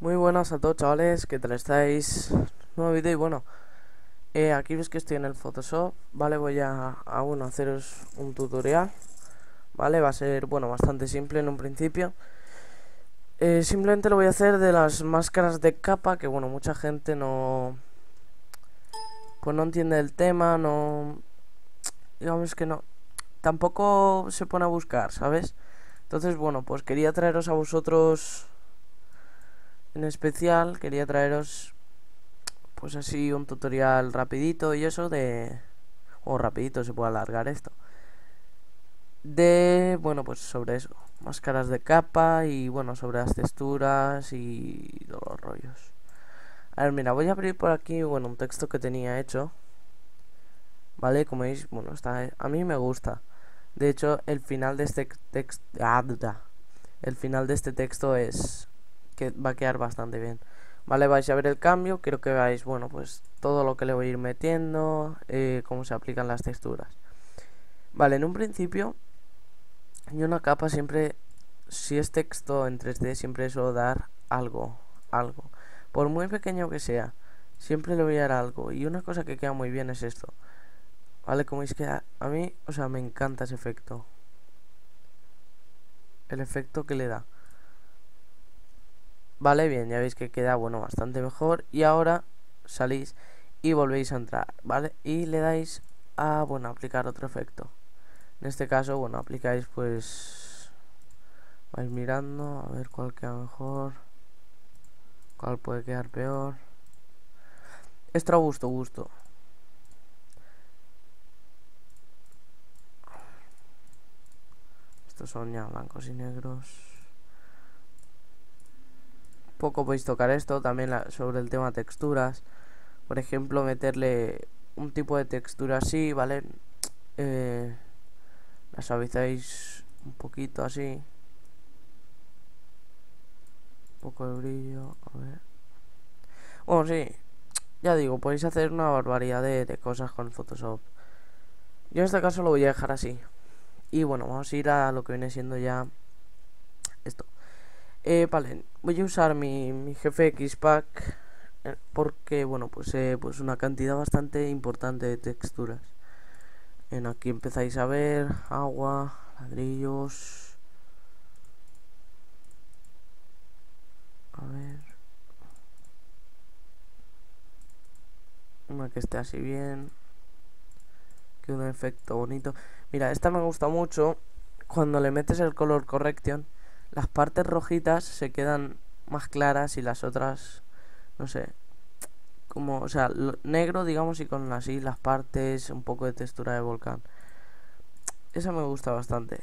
Muy buenas a todos chavales, ¿qué tal estáis? Nuevo vídeo y bueno, eh, aquí ves que estoy en el Photoshop, ¿vale? Voy a, a haceros un tutorial, ¿vale? Va a ser, bueno, bastante simple en un principio eh, Simplemente lo voy a hacer de las máscaras de capa, que bueno, mucha gente no... Pues no entiende el tema, no... Digamos que no... Tampoco se pone a buscar, ¿sabes? Entonces, bueno, pues quería traeros a vosotros en especial quería traeros pues así un tutorial rapidito y eso de o rapidito se puede alargar esto de bueno pues sobre eso máscaras de capa y bueno sobre las texturas y los rollos. A ver mira voy a abrir por aquí bueno un texto que tenía hecho vale como veis bueno está a mí me gusta. De hecho el final de este texto ah, el final de este texto es que va a quedar bastante bien. Vale, vais a ver el cambio, quiero que veáis, bueno, pues todo lo que le voy a ir metiendo, eh, cómo se aplican las texturas. Vale, en un principio, yo una capa siempre, si es texto en 3D, siempre suelo dar algo, algo. Por muy pequeño que sea, siempre le voy a dar algo. Y una cosa que queda muy bien es esto. Vale, como es que a, a mí, o sea, me encanta ese efecto. El efecto que le da. Vale, bien, ya veis que queda, bueno, bastante mejor. Y ahora salís y volvéis a entrar, ¿vale? Y le dais a, bueno, aplicar otro efecto. En este caso, bueno, aplicáis pues... Vais mirando a ver cuál queda mejor. Cuál puede quedar peor. Extra gusto, gusto. Estos son ya blancos y negros poco podéis tocar esto, también sobre el tema texturas. Por ejemplo, meterle un tipo de textura así, ¿vale? Eh, la suavizáis un poquito así. Un poco de brillo, a ver. Bueno, sí, ya digo, podéis hacer una barbaridad de, de cosas con Photoshop. Yo en este caso lo voy a dejar así. Y bueno, vamos a ir a lo que viene siendo ya esto. Eh, vale, voy a usar mi, mi jefe Xpack eh, porque, bueno, pues, eh, pues una cantidad bastante importante de texturas. En aquí empezáis a ver agua, ladrillos. A ver. Una que esté así bien. Que un efecto bonito. Mira, esta me gusta mucho cuando le metes el color correction las partes rojitas se quedan más claras y las otras, no sé, como, o sea, negro, digamos, y con así las partes, un poco de textura de volcán. Esa me gusta bastante,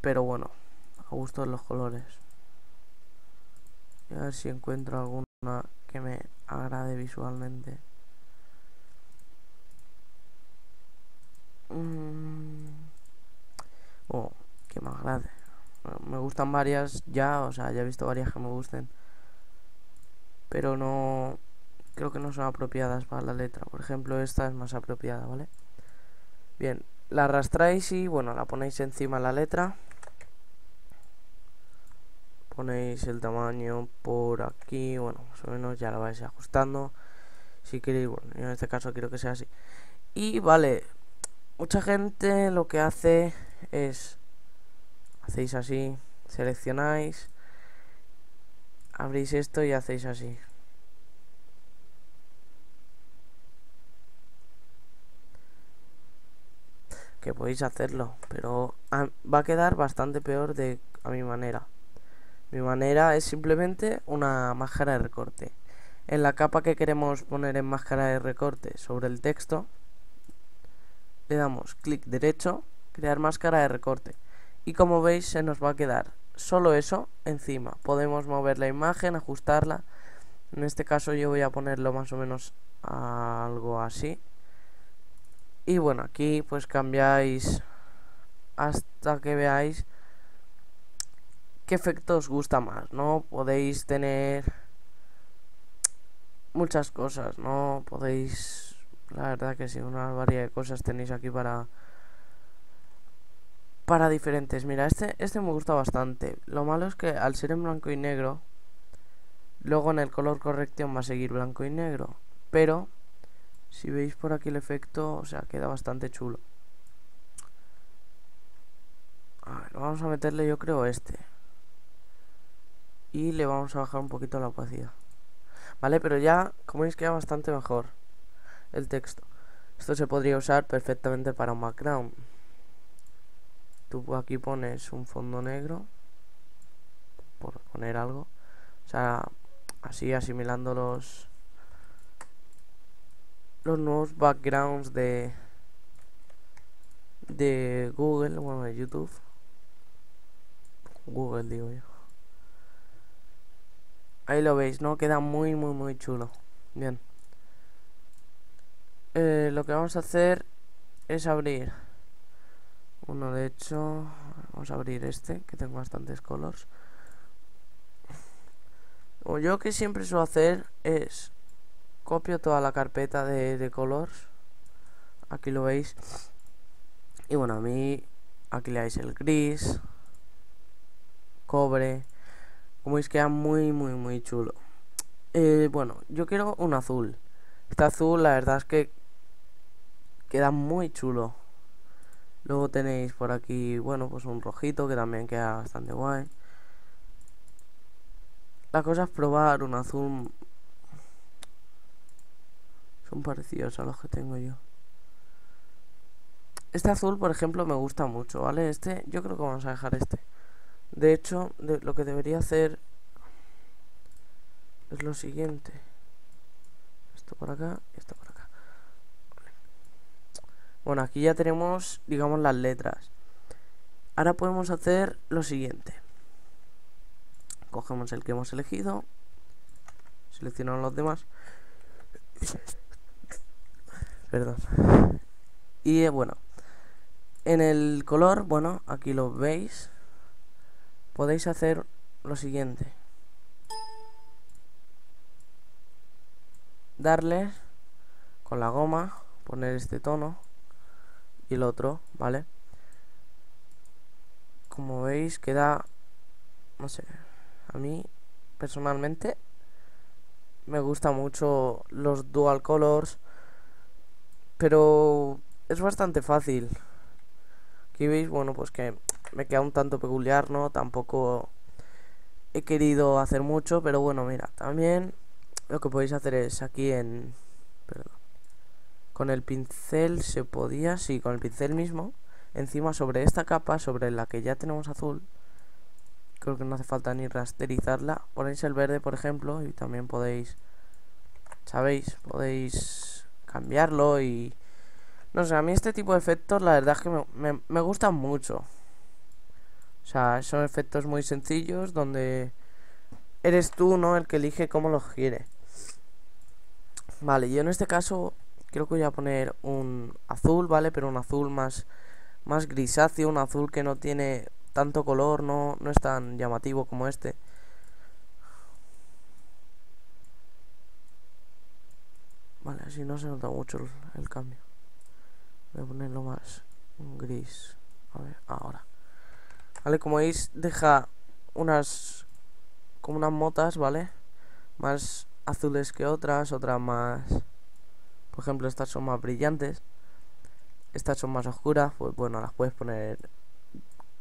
pero bueno, a gusto de los colores. a ver si encuentro alguna que me agrade visualmente. Mm. Oh, que me agrade me gustan varias ya, o sea, ya he visto varias que me gusten. Pero no... Creo que no son apropiadas para la letra. Por ejemplo, esta es más apropiada, ¿vale? Bien, la arrastráis y, bueno, la ponéis encima la letra. Ponéis el tamaño por aquí, bueno, más o menos ya la vais ajustando. Si queréis, bueno, en este caso quiero que sea así. Y, vale, mucha gente lo que hace es hacéis así, seleccionáis, abrís esto y hacéis así. Que podéis hacerlo, pero va a quedar bastante peor de a mi manera. Mi manera es simplemente una máscara de recorte. En la capa que queremos poner en máscara de recorte sobre el texto, le damos clic derecho, crear máscara de recorte y como veis se nos va a quedar solo eso encima. Podemos mover la imagen ajustarla. En este caso yo voy a ponerlo más o menos algo así. Y bueno aquí pues cambiáis hasta que veáis qué efecto os gusta más no podéis tener muchas cosas no podéis la verdad que sí una variedad de cosas tenéis aquí para para diferentes. Mira, este, este me gusta bastante. Lo malo es que al ser en blanco y negro, Luego en el color corrección va a seguir blanco y negro. Pero, si veis por aquí el efecto, o sea, queda bastante chulo. A ver, vamos a meterle yo creo este. Y le vamos a bajar un poquito la opacidad. Vale, pero ya, como veis, queda bastante mejor el texto. Esto se podría usar perfectamente para un background. Tú aquí pones un fondo negro. Por poner algo. O sea, así asimilando los los nuevos backgrounds de de Google, bueno, de YouTube. Google digo yo. Ahí lo veis, ¿no? Queda muy, muy, muy chulo. Bien. Eh, lo que vamos a hacer es abrir uno de hecho vamos a abrir este que tengo bastantes colors. O yo que siempre suelo hacer es copio toda la carpeta de, de colors. Aquí lo veis. Y bueno a mí aquí le dais el gris cobre. Como veis queda muy muy muy chulo. Eh, bueno yo quiero un azul. Este azul la verdad es que queda muy chulo. Luego tenéis por aquí, bueno, pues un rojito que también queda bastante guay. La cosa es probar un azul. Son parecidos a los que tengo yo. Este azul, por ejemplo, me gusta mucho, ¿vale? Este, yo creo que vamos a dejar este. De hecho, lo que debería hacer es lo siguiente. Esto por acá y esto por acá. Bueno, aquí ya tenemos, digamos, las letras. Ahora podemos hacer lo siguiente. Cogemos el que hemos elegido. Seleccionamos los demás. Perdón. Y eh, bueno, en el color, bueno, aquí lo veis. Podéis hacer lo siguiente. Darle con la goma, poner este tono y el otro, ¿vale? Como veis queda, no sé, a mí personalmente me gusta mucho los dual colors, pero es bastante fácil. Aquí veis, bueno, pues que me queda un tanto peculiar, ¿no? Tampoco he querido hacer mucho, pero bueno, mira, también lo que podéis hacer es aquí en... Con el pincel se podía, sí, con el pincel mismo, encima sobre esta capa, sobre la que ya tenemos azul, creo que no hace falta ni rasterizarla, ponéis el verde, por ejemplo, y también podéis, ¿sabéis? Podéis cambiarlo y... No sé, a mí este tipo de efectos la verdad es que me, me gustan mucho. O sea, son efectos muy sencillos donde eres tú, ¿no? El que elige cómo los quiere. Vale, yo en este caso creo que voy a poner un azul, ¿vale? Pero un azul más, más grisáceo, un azul que no tiene tanto color, no, no es tan llamativo como este. Vale, así no se nota mucho el, cambio. Voy a ponerlo más gris. A ver, ahora. Vale, como veis, deja unas como unas motas, ¿vale? Más azules que otras, otras más por ejemplo, estas son más brillantes. Estas son más oscuras. Pues bueno, las puedes poner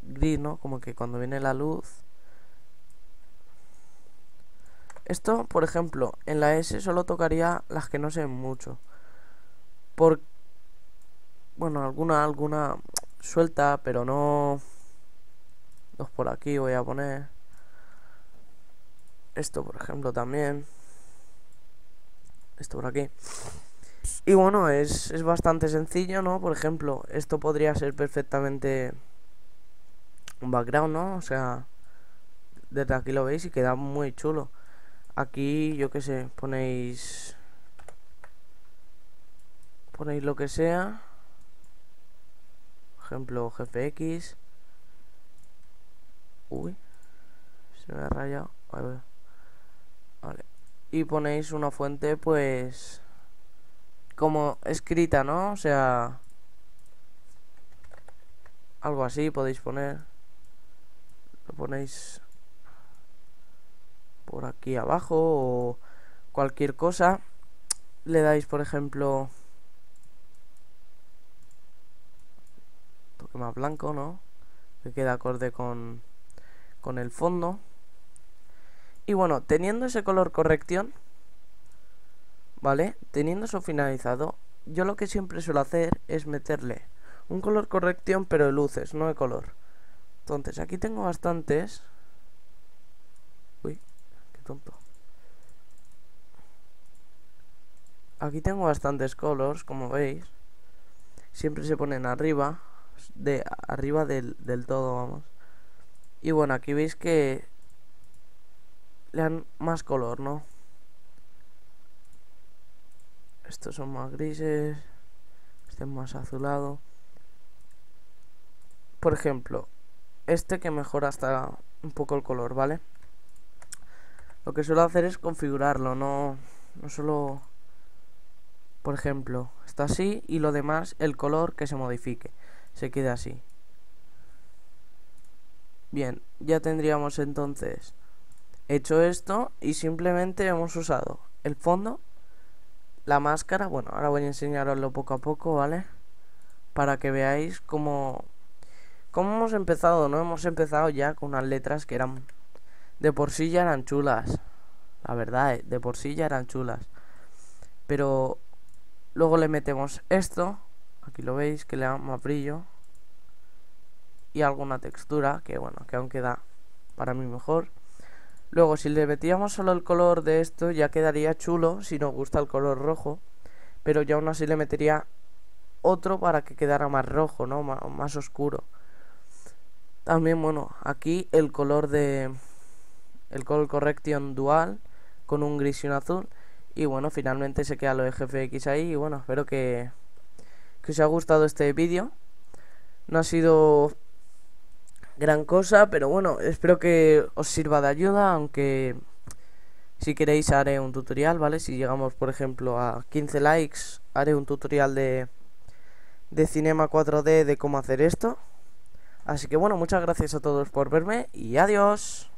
gris, ¿no? Como que cuando viene la luz. Esto, por ejemplo, en la S solo tocaría las que no se ven mucho. Por... Bueno, alguna, alguna suelta, pero no... Dos por aquí voy a poner. Esto, por ejemplo, también. Esto por aquí. Y bueno, es, es bastante sencillo, ¿no? Por ejemplo, esto podría ser perfectamente un background, ¿no? O sea, desde aquí lo veis y queda muy chulo. Aquí, yo qué sé, ponéis... Ponéis lo que sea. Por ejemplo, GFX. Uy. Se me ha rayado. Vale. Y ponéis una fuente, pues como escrita, ¿no? O sea, algo así podéis poner. Lo ponéis por aquí abajo o cualquier cosa le dais por ejemplo toque más blanco no que queda acorde con con el fondo y bueno teniendo ese color corrección vale teniendo eso finalizado yo lo que siempre suelo hacer es meterle un color corrección pero de luces no de color entonces aquí tengo bastantes uy qué tonto aquí tengo bastantes colors, como veis. Siempre se ponen arriba, de arriba del, del todo, vamos. Y bueno, aquí veis que le dan más color, ¿no? Estos son más grises, este es más azulado. Por ejemplo, este que mejora hasta un poco el color, ¿vale? Lo que suelo hacer es configurarlo, no, no solo por ejemplo, está así y lo demás, el color que se modifique, se quede así. Bien, ya tendríamos entonces hecho esto y simplemente hemos usado el fondo, la máscara, bueno, ahora voy a enseñaroslo poco a poco, ¿vale? Para que veáis cómo, cómo hemos empezado, ¿no? Hemos empezado ya con unas letras que eran, de por sí ya eran chulas, la verdad, eh, de por sí ya eran chulas. Pero Luego le metemos esto, aquí lo veis, que le da más brillo. Y alguna textura, que bueno, que aún queda para mí mejor. Luego, si le metíamos solo el color de esto, ya quedaría chulo, si nos gusta el color rojo. Pero ya aún así le metería otro para que quedara más rojo, ¿no? más oscuro. También, bueno, aquí el color de... El color correction dual con un gris y un azul. Y bueno, finalmente se queda lo de GFX ahí. Y bueno, espero que, que os haya gustado este vídeo. No ha sido gran cosa, pero bueno, espero que os sirva de ayuda, aunque si queréis haré un tutorial, ¿vale? Si llegamos, por ejemplo, a 15 likes, haré un tutorial de, de Cinema 4D de cómo hacer esto. Así que bueno, muchas gracias a todos por verme y adiós.